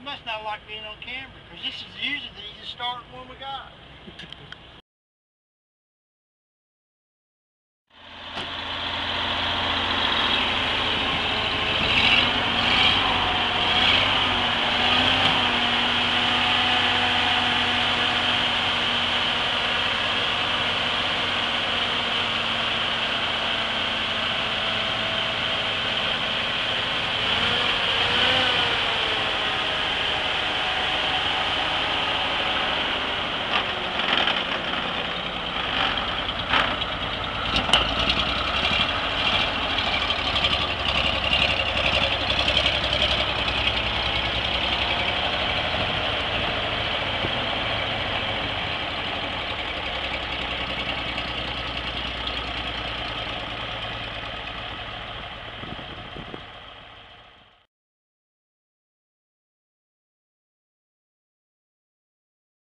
You must not like being on camera, because this is usually the easiest starting one we got.